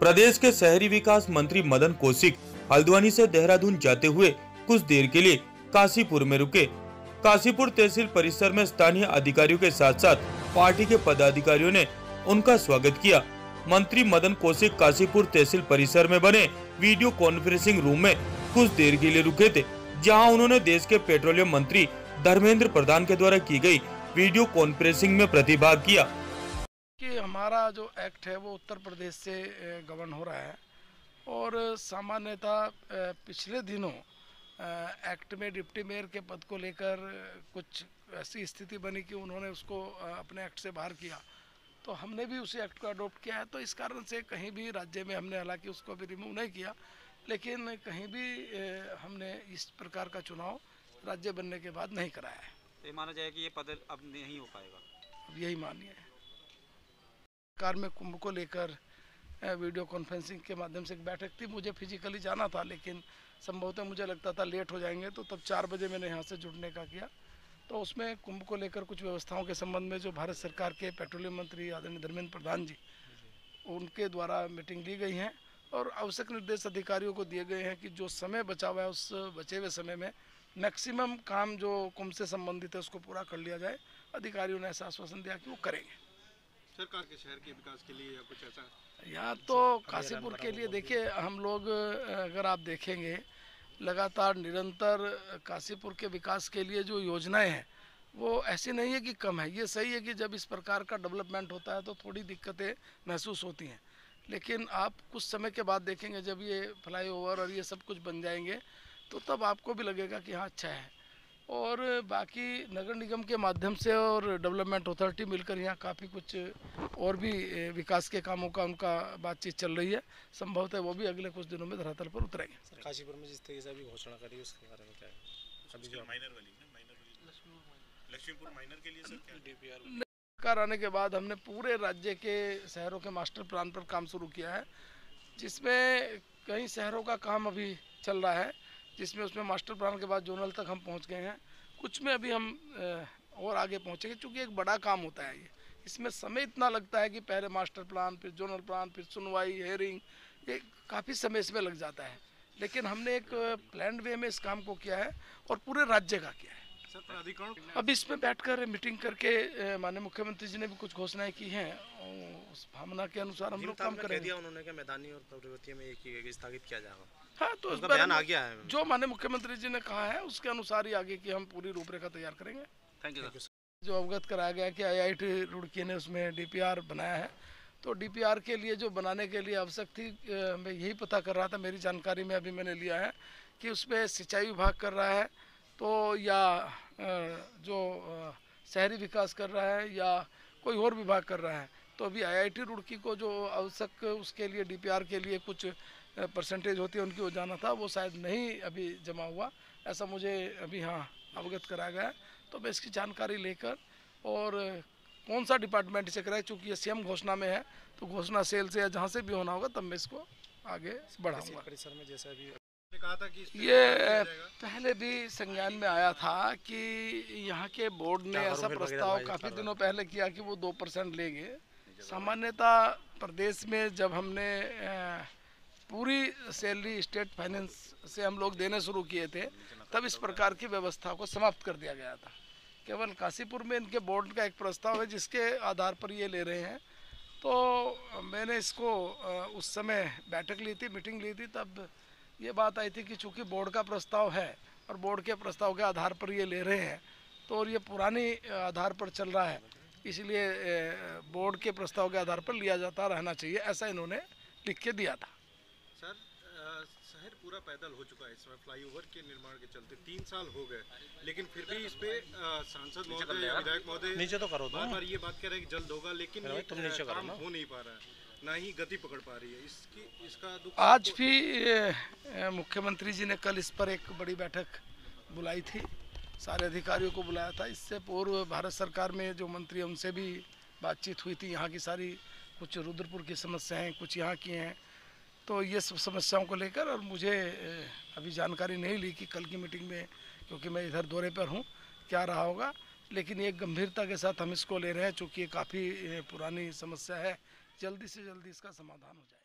प्रदेश के शहरी विकास मंत्री मदन कौशिक हल्द्वानी से देहरादून जाते हुए कुछ देर के लिए काशीपुर में रुके। काशीपुर तहसील परिसर में स्थानीय अधिकारियों के साथ साथ पार्टी के पदाधिकारियों ने उनका स्वागत किया। मंत्री मदन कौशिक काशीपुर तहसील परिसर में बने वीडियो कॉन्फ्रेंसिंग रूम में कुछ देर के लिए रुके थे, जहाँ उन्होंने देश के पेट्रोलियम मंत्री धर्मेंद्र प्रधान के द्वारा की गई वीडियो कॉन्फ्रेंसिंग में प्रतिभाग किया। हमारा जो एक्ट है वो उत्तर प्रदेश से गवर्न हो रहा है। और सामान्यतः पिछले दिनों एक्ट में डिप्टी मेयर के पद को लेकर कुछ ऐसी स्थिति बनी कि उन्होंने उसको अपने एक्ट से बाहर किया। तो हमने भी उसी एक्ट को अडॉप्ट किया है। तो इस कारण से कहीं भी राज्य में हमने हालाँकि उसको भी रिमूव नहीं किया लेकिन कहीं भी हमने इस प्रकार का चुनाव राज्य बनने के बाद नहीं कराया है। तो ये माना जाए कि ये पद अब नहीं हो पाएगा? अब यही मानिए है। कार में कुंभ को लेकर वीडियो कॉन्फ्रेंसिंग के माध्यम से एक बैठक थी। मुझे फिजिकली जाना था, लेकिन संभवतः मुझे लगता था लेट हो जाएँगे तो तब चार बजे मैंने यहाँ से जुड़ने का किया। तो उसमें कुंभ को लेकर कुछ व्यवस्थाओं के संबंध में जो भारत सरकार के पेट्रोलियम मंत्री आदरणीय धर्मेंद्र प्रधान जी, उनके द्वारा मीटिंग ली गई है और आवश्यक निर्देश अधिकारियों को दिए गए हैं कि जो समय बचा हुआ है, उस बचे हुए समय में मैक्सिमम काम जो कुंभ से संबंधित है, उसको पूरा कर लिया जाए। अधिकारियों ने ऐसा आश्वासन दिया कि वो करेंगे। सरकार के शहर के विकास के लिए या कुछ ऐसा? यहाँ तो काशीपुर के लिए देखिए, हम लोग, अगर आप देखेंगे, लगातार निरंतर काशीपुर के विकास के लिए जो योजनाएँ हैं, वो ऐसी नहीं है कि कम है। ये सही है कि जब इस प्रकार का डेवलपमेंट होता है तो थोड़ी दिक्कतें महसूस होती हैं। लेकिन आप कुछ समय के बाद देखेंगे, जब ये फ्लाईओवर और ये सब कुछ बन जाएँगे तो तब आपको भी लगेगा कि हाँ अच्छा है। और बाकी नगर निगम के माध्यम से और डेवलपमेंट अथॉरिटी मिलकर यहाँ काफ़ी कुछ और भी विकास के कामों का उनका बातचीत चल रही है। संभवतः वो भी अगले कुछ दिनों में धरातल पर उतरेंगे। काशीपुर में जिस तरीके से अभी घोषणा करी उसके बारे में क्या है? माइनर वाली वाली। लक्ष्मीपुर माइनर के लिए सर क्या डीपीआर सरकार आने के बाद हमने पूरे राज्य के शहरों के मास्टर प्लान पर काम शुरू किया है जिसमें कई शहरों का काम अभी चल रहा है। जिसमें उसमें मास्टर प्लान के बाद जोनल तक हम पहुँच गए हैं। कुछ में अभी हम और आगे पहुँचेंगे क्योंकि एक बड़ा काम होता है ये। इसमें समय इतना लगता है कि पहले मास्टर प्लान फिर जोनल प्लान फिर सुनवाई हेयरिंग ये काफ़ी समय इसमें लग जाता है। लेकिन हमने एक प्लान वे में इस काम को किया है और पूरे राज्य का किया है। अब इसमें बैठकर मीटिंग करके माननीय मुख्यमंत्री जी ने भी कुछ घोषणाएँ की हैं। उस भावना के अनुसार हम लोग काम करेंगे। दिया उन्होंने कि मैदानी और में एक ही स्थगित किया जाएगा। हाँ तो इस उसका बयान आ गया है। जो माननीय मुख्यमंत्री जी ने कहा है उसके अनुसार ही आगे की हम पूरी रूपरेखा तैयार करेंगे। थैंक यू जो अवगत कराया गया कि आईआईटी रुड़की ने उसमें डीपीआर बनाया है तो डीपीआर के लिए जो बनाने के लिए आवश्यक थी मैं यही पता कर रहा था मेरी जानकारी में अभी मैंने लिया है कि उसमें सिंचाई विभाग कर रहा है तो या जो शहरी विकास कर रहा है या कोई और विभाग कर रहा है तो अभी आईआईटी रुड़की को जो आवश्यक उसके लिए डीपीआर के लिए कुछ परसेंटेज होती है उनकी वो जाना था वो शायद नहीं अभी जमा हुआ। ऐसा मुझे अभी हाँ अवगत कराया गया है। तो मैं इसकी जानकारी लेकर और कौन सा डिपार्टमेंट से कराए चूँकि ये सीएम घोषणा में है तो घोषणा सेल से या जहाँ से भी होना होगा तब मैं इसको आगे बढ़ाऊँगा। परिसर में जैसे अभी कहा था कि ये। पहले भी संज्ञान में आया था कि यहाँ के बोर्ड ने ऐसा प्रस्ताव काफ़ी दिनों पहले किया कि वो दो परसेंट लेंगे। सामान्यतः प्रदेश में जब हमने पूरी सैलरी स्टेट फाइनेंस से हम लोग देने शुरू किए थे, तब इस प्रकार की व्यवस्था को समाप्त कर दिया गया था। केवल काशीपुर में इनके बोर्ड का एक प्रस्ताव है, जिसके आधार पर ये ले रहे हैं। तो मैंने इसको उस समय बैठक ली थी, मीटिंग ली थी, तब ये बात आई थी कि चूँकि बोर्ड का प्रस्ताव है और बोर्ड के प्रस्ताव के आधार पर ये ले रहे हैं तो और ये पुरानी आधार पर चल रहा है, इसलिए बोर्ड के प्रस्ताव के आधार पर लिया जाता रहना चाहिए, ऐसा इन्होंने लिख के दिया था। सर शहर पूरा पैदल हो चुका है। इसमें फ्लाईओवर के निर्माण के चलते तीन साल हो गए। लेकिन फिर भी इस पे सांसद महोदय विधायक महोदय नीचे तो करो बार बार ये बात कह रहे हैं कि जल्द होगा लेकिन ये, तुम नीचे काम हो नहीं पा रहा है। ना ही गति पकड़ पा रही है। इसकी इसका दुख आज भी मुख्यमंत्री जी ने कल इस पर एक बड़ी बैठक बुलाई थी। सारे अधिकारियों को बुलाया था। इससे पूर्व भारत सरकार में जो मंत्री उनसे भी बातचीत हुई थी। यहाँ की सारी कुछ रुद्रपुर की समस्याएँ कुछ यहाँ की हैं। तो ये सब समस्याओं को लेकर और मुझे अभी जानकारी नहीं ली कि कल की मीटिंग में, क्योंकि मैं इधर दौरे पर हूँ, क्या रहा होगा। लेकिन ये गंभीरता के साथ हम इसको ले रहे हैं, चूँकि ये काफ़ी पुरानी समस्या है, जल्दी से जल्दी इसका समाधान हो जाए।